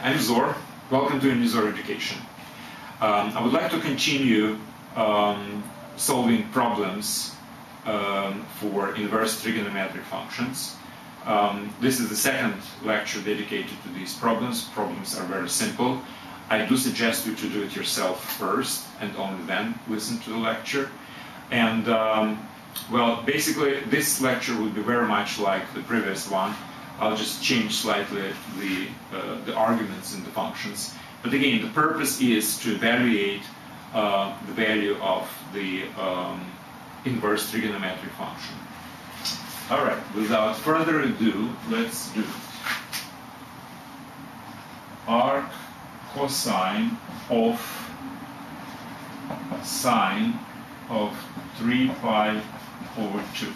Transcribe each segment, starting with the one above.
I'm Zor. Welcome to Unizor Education. Um, I would like to continue um, solving problems um, for inverse trigonometric functions. Um, this is the second lecture dedicated to these problems. Problems are very simple. I do suggest you to do it yourself first and only then listen to the lecture. And um, well, basically, this lecture will be very much like the previous one. I'll just change slightly the, uh, the arguments in the functions. But again, the purpose is to evaluate uh, the value of the um, inverse trigonometric function. All right, without further ado, let's do. Arc cosine of sine of 3 pi over 2.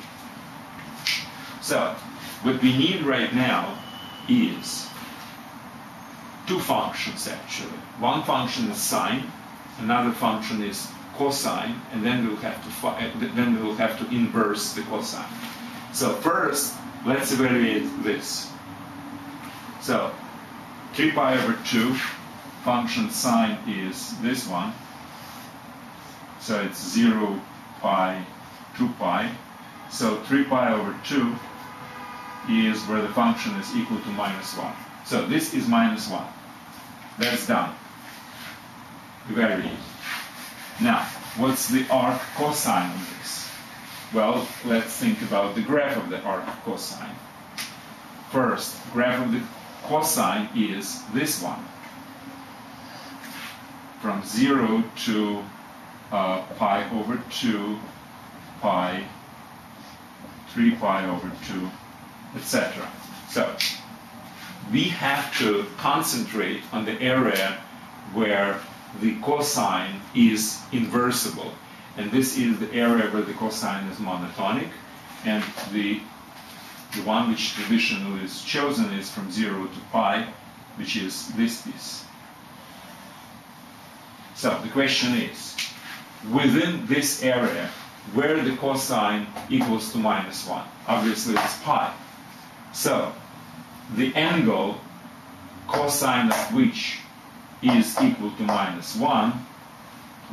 So, what we need right now is two functions actually. One function is sine, another function is cosine, and then we'll have to uh, then we'll have to inverse the cosine. So first, let's evaluate this. So 3 pi over 2 function sine is this one. So it's 0 pi 2 pi. So 3 pi over 2 is where the function is equal to minus 1. So this is minus 1. That's done. Evaluate. Now, what's the arc cosine of this? Well, let's think about the graph of the arc cosine. First, graph of the cosine is this one. From 0 to uh, pi over 2 pi, 3 pi over 2, etc. So we have to concentrate on the area where the cosine is inversible. And this is the area where the cosine is monotonic. And the, the one which traditionally is chosen is from 0 to pi, which is this piece. So the question is, within this area, where the cosine equals to minus 1. Obviously, it's pi. So, the angle cosine of which is equal to minus 1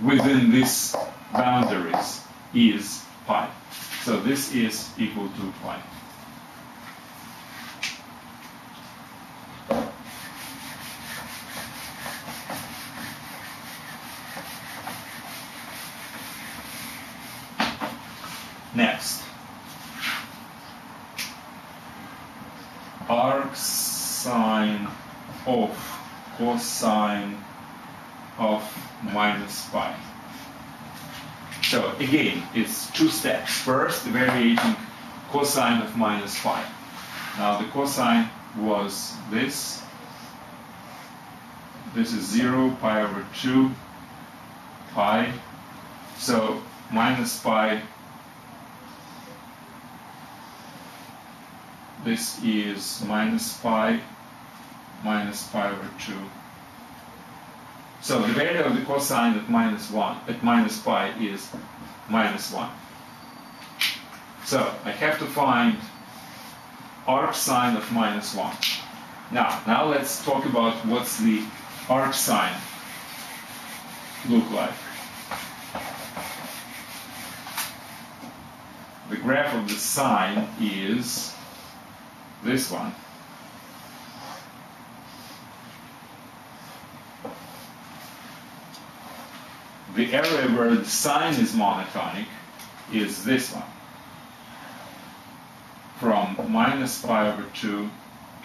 within these boundaries is pi. So this is equal to pi. Next. Arc sine of cosine of minus pi. So again, it's two steps. First, evaluating cosine of minus pi. Now the cosine was this. This is 0, pi over 2, pi. So minus pi this is minus pi minus pi over 2. So the value of the cosine at minus 1, at minus pi is minus 1. So I have to find arc sine of minus 1. Now, now let's talk about what's the arc sine look like. The graph of the sine is this one. The area where the sine is monotonic is this one. From minus pi over 2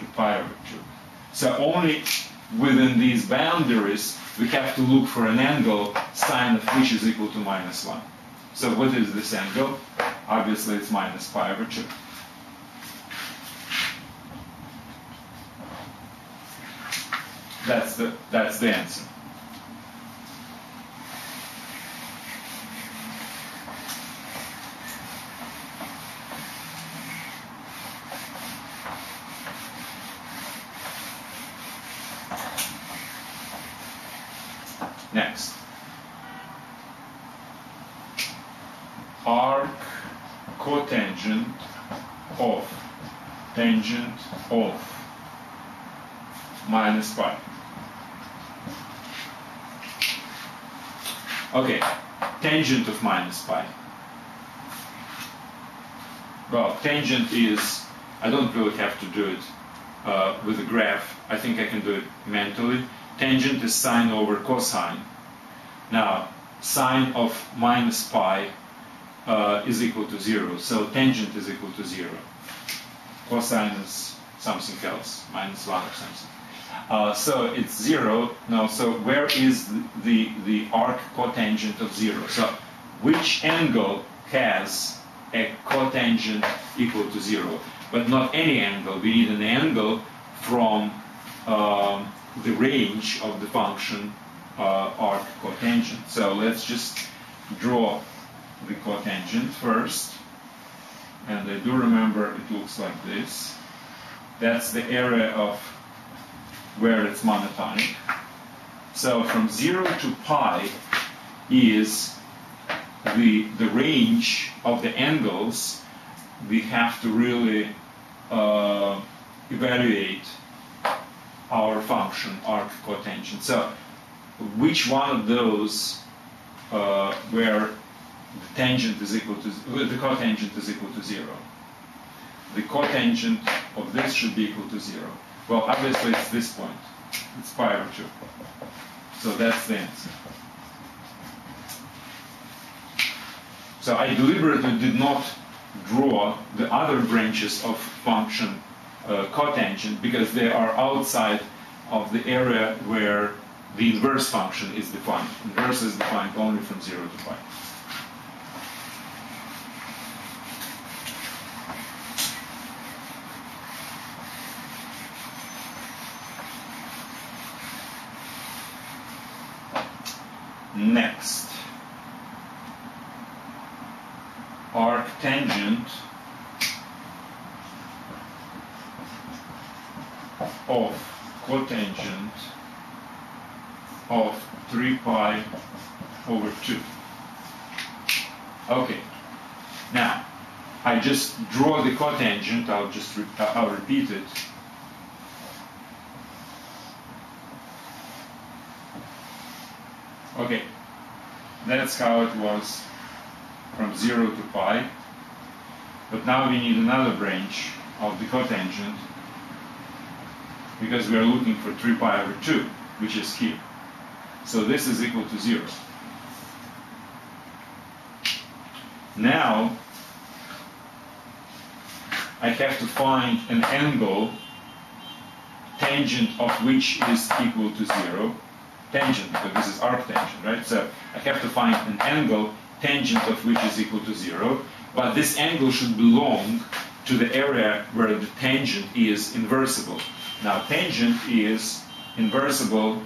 to pi over 2. So only within these boundaries we have to look for an angle sine of which is equal to minus 1. So what is this angle? Obviously it's minus pi over 2. That's the, that's the answer. Next. Arc cotangent of tangent of minus pi. Okay, tangent of minus pi. Well, tangent is, I don't really have to do it uh, with a graph. I think I can do it mentally. Tangent is sine over cosine. Now, sine of minus pi uh, is equal to zero, so tangent is equal to zero. Cosine is something else, minus one or something. Uh, so it's zero. Now, so where is the, the, the arc cotangent of zero? So which angle has a cotangent equal to zero? But not any angle. We need an angle from um, the range of the function uh, arc cotangent. So let's just draw the cotangent first. And I do remember it looks like this. That's the area of where it's monotonic. So from 0 to pi is the, the range of the angles we have to really uh, evaluate our function arc cotangent. So which one of those uh, where the tangent is equal to the cotangent is equal to zero? The cotangent of this should be equal to zero. Well, obviously it's this point. It's pi over 2. So that's the answer. So I deliberately did not draw the other branches of function uh, cotangent because they are outside of the area where the inverse function is defined. Inverse is defined only from 0 to pi. Next, arc tangent of cotangent of 3 pi over 2. Okay, now I just draw the cotangent, I'll just re uh, I'll repeat it. Okay, that's how it was from 0 to pi. But now we need another branch of the cotangent because we are looking for 3 pi over 2, which is here. So this is equal to 0. Now, I have to find an angle tangent of which is equal to 0 tangent, because this is arctangent, right? So I have to find an angle tangent of which is equal to zero, but this angle should belong to the area where the tangent is inversible. Now tangent is inversible,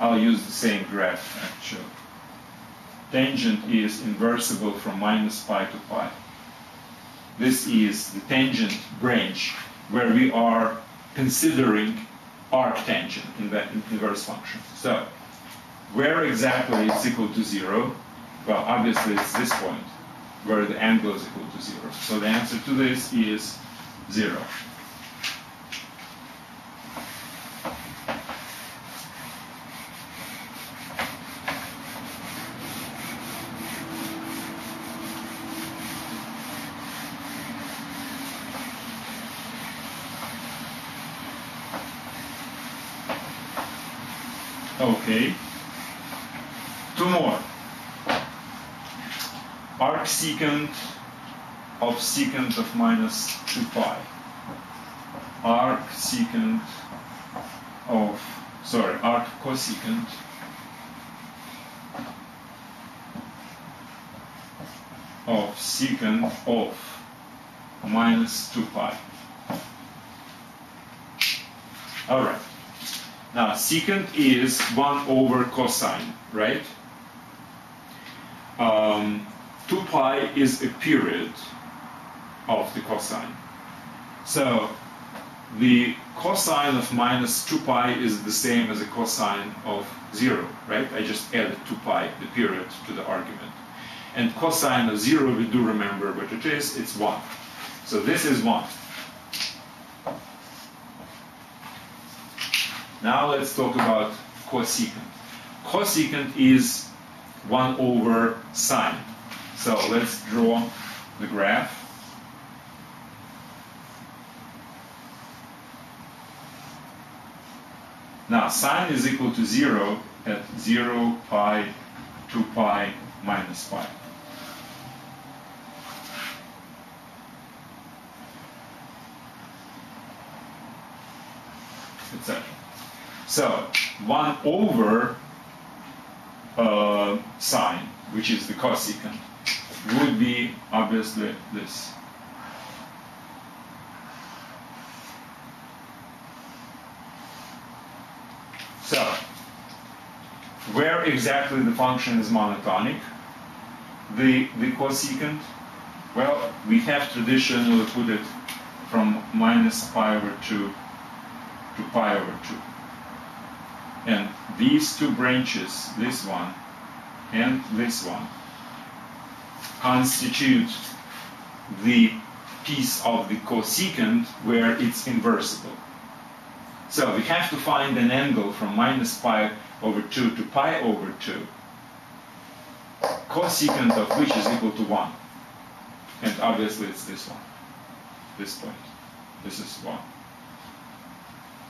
I'll use the same graph actually. Tangent is inversible from minus pi to pi. This is the tangent branch where we are considering arctangent in that inverse function. So where exactly it's equal to zero? Well, obviously it's this point where the angle is equal to zero. So the answer to this is zero. Okay. Two more. Arc secant of secant of minus 2 pi. Arc secant of, sorry, arc cosecant of secant of minus 2 pi. All right. Now, secant is 1 over cosine, right? Um, 2 pi is a period of the cosine. So, the cosine of minus 2 pi is the same as a cosine of 0, right? I just added 2 pi, the period, to the argument. And cosine of 0, we do remember what it is, it's 1. So this is 1. Now let's talk about cosecant. Cosecant is 1 over sine. So let's draw the graph. Now sine is equal to 0 at 0, pi, 2 pi, minus pi. Etc. So 1 over uh, sine, which is the cosecant, would be obviously this. So, where exactly the function is monotonic, the, the cosecant, well, we have traditionally put it from minus pi over 2 to pi over 2. And these two branches, this one and this one, constitute the piece of the cosecant where it's inversible. So we have to find an angle from minus pi over 2 to pi over 2, cosecant of which is equal to 1. And obviously it's this one, this point. This is 1.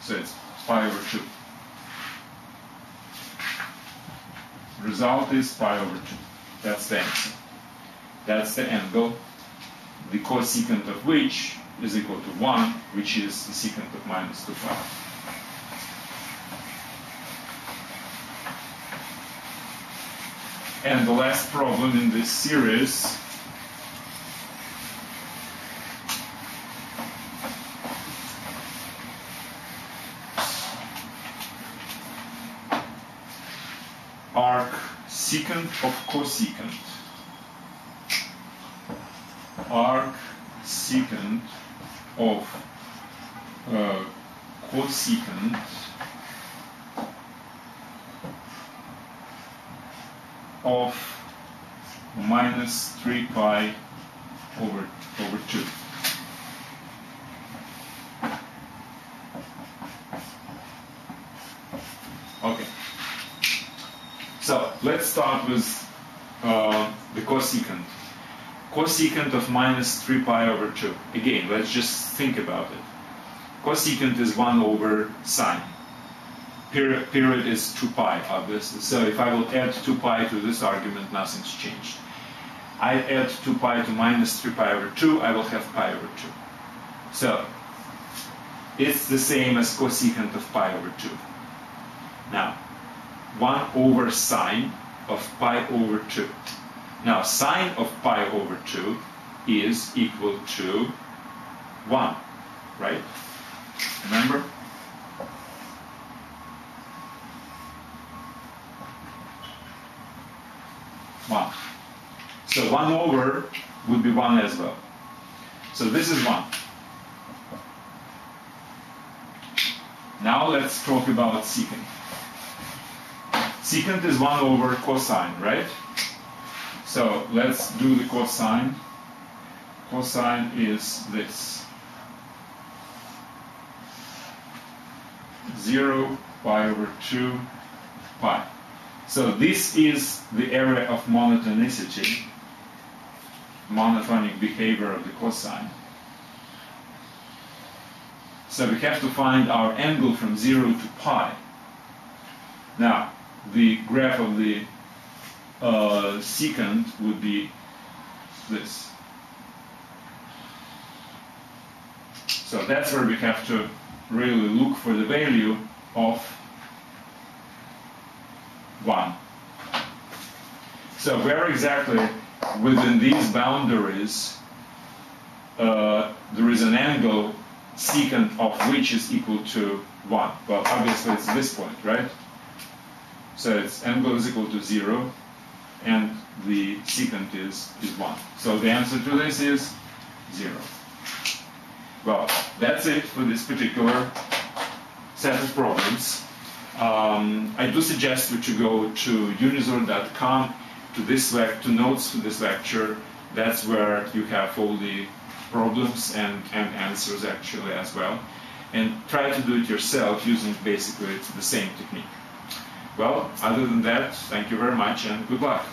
So it's pi over 2. Result is pi over 2. That's the answer. That's the angle, the cosecant of which is equal to 1, which is the secant of minus 2 pi. And the last problem in this series arc secant of cosecant. Arc secant of uh, cosecant of minus 3 pi over, over 2. Okay. So let's start with uh, the cosecant. Cosecant of minus 3 pi over 2. Again, let's just think about it. Cosecant is 1 over sine period, period is 2 pi, obviously. So if I will add 2 pi to this argument, nothing's changed. I add 2 pi to minus 3 pi over 2, I will have pi over 2. So it's the same as cosecant of pi over 2. Now, 1 over sine of pi over 2. Now, sine of pi over 2 is equal to 1, right? Remember? One. So one over would be one as well. So this is one. Now let's talk about secant. Secant is 1 over cosine, right? So let's do the cosine. Cosine is this. 0 pi over 2 pi. So this is the area of monotonicity, monotonic behavior of the cosine. So we have to find our angle from 0 to pi. Now, the graph of the uh, secant would be this. So that's where we have to really look for the value of 1. So where exactly within these boundaries uh, there is an angle secant of which is equal to 1? Well, obviously it's this point, right? So its angle is equal to 0 and the secant is, is 1. So the answer to this is 0. Well, that's it for this particular set of problems. Um, I do suggest that you go to unizor.com to this to notes to this lecture. That's where you have all the problems and, and answers actually as well. And try to do it yourself using basically the same technique. Well, other than that, thank you very much and good luck.